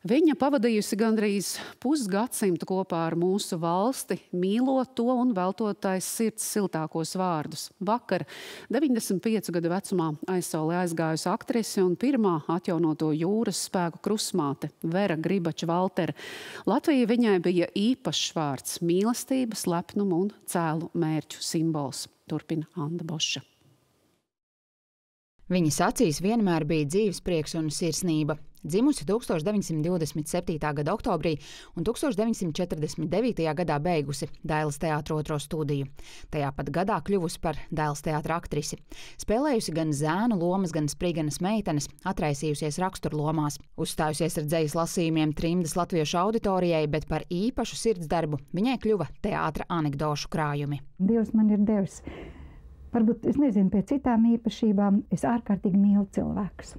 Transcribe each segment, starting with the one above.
Viņa pavadījusi gandrīz pusgadsimtu kopā ar mūsu valsti, mīlot to un veltotais sirds siltākos vārdus. Vakar 95 gadu vecumā aizsaulē aizgājusi aktrise un pirmā atjaunoto jūras spēku krusmāte Vera Gribača Valtera. Latvija viņai bija īpašs vārds - mīlestības, lepnuma un cēlu mērķu simbols. Turpina Anda Boša. Viņas acīs vienmēr bija dzīves prieks un sirsnība. Dzimusi 1927. gada oktobrī un 1949. gadā beigusi Dailas teātros otro studiju. Tajā pat gadā kļuvusi par Dailas teātra aktrisi. Spēlējusi gan zēnu lomas, gan sprīganas meitenes, atraisījusies raksturlomās, uzstājusies ar dzējas lasījumiem trimdas latviešu auditorijai, bet par īpašu sirdsdarbu viņai kļuva teātra anekdošu krājumi. Dievs man ir devis. Varbūt es nezinu, pēc citām īpašībām es ārkārtīgi mīlu cilvēkus.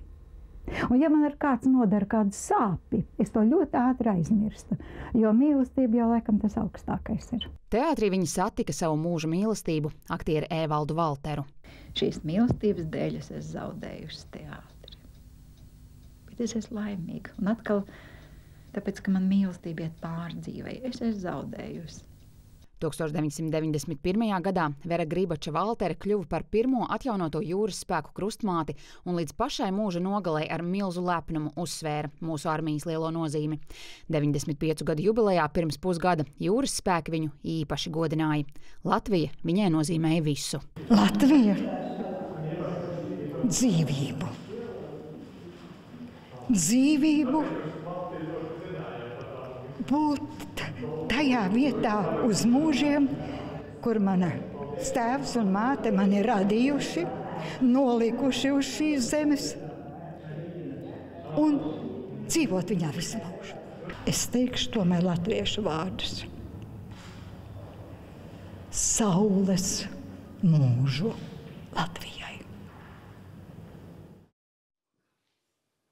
Un, ja man ir kāds nodara kādu sāpju, es to ļoti ātri aizmirstu. Jo mīlestība jau laikam tas augstākais ir. Teātrī viņa satika savu mūža mīlestību, aktieru Evaldu Valteru. Šīs mīlestības dēļ es esmu zaudējusi teātri. Bet es esmu laimīga. Un atkal, tāpēc, ka man mīlestība iet pārdzīvē, es esmu zaudējusi. 1991. gadā Vera Gribača Valtere kļuva par pirmo atjaunoto jūras spēku krustmāti un līdz pašai mūža nogalē ar milzu lepnumu uzsvēra mūsu armijas lielo nozīmi. 95 gadu jubilejā pirms pusgada jūras spēki viņu īpaši godināja. Latvija viņai nozīmēja visu. Latvija dzīvību. Dzīvību būt tajā vietā uz mūžiem, kur mana tēvs un māte mani radījuši, nolikuši uz šīs zemes un dzīvot viņā visu mūžu. Es teikšu tomēr latviešu vārdus. Saules mūžu Latvijai.